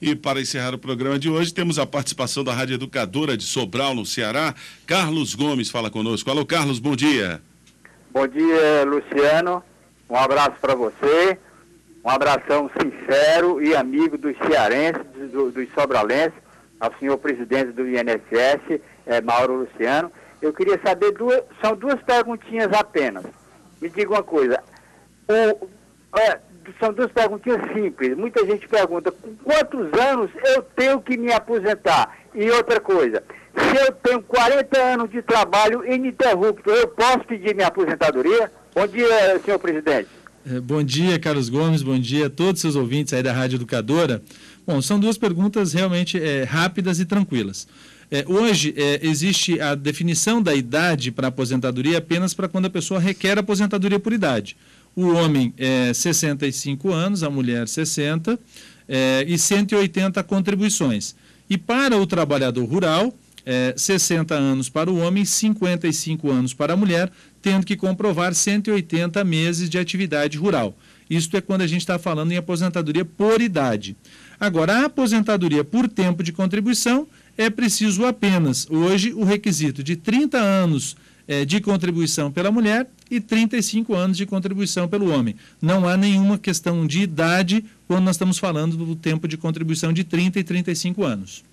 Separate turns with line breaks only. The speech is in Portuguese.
E para encerrar o programa de hoje, temos a participação da Rádio Educadora de Sobral, no Ceará. Carlos Gomes fala conosco. Alô, Carlos, bom dia.
Bom dia, Luciano. Um abraço para você. Um abração sincero e amigo dos cearenses, do, dos sobralenses, ao senhor presidente do INSS, é, Mauro Luciano. Eu queria saber duas, são duas perguntinhas apenas. Me diga uma coisa. O, é, são duas perguntinhas simples. Muita gente pergunta, com quantos anos eu tenho que me aposentar? E outra coisa, se eu tenho 40 anos de trabalho ininterrupto, eu posso pedir minha aposentadoria? Bom dia, senhor presidente.
É, bom dia, Carlos Gomes. Bom dia a todos os seus ouvintes aí da Rádio Educadora. Bom, são duas perguntas realmente é, rápidas e tranquilas. É, hoje é, existe a definição da idade para aposentadoria apenas para quando a pessoa requer aposentadoria por idade. O homem é 65 anos, a mulher 60 é, e 180 contribuições. E para o trabalhador rural, é, 60 anos para o homem, 55 anos para a mulher, tendo que comprovar 180 meses de atividade rural. Isto é quando a gente está falando em aposentadoria por idade. Agora, a aposentadoria por tempo de contribuição é preciso apenas, hoje, o requisito de 30 anos é, de contribuição pela mulher e 35 anos de contribuição pelo homem. Não há nenhuma questão de idade quando nós estamos falando do tempo de contribuição de 30 e 35 anos.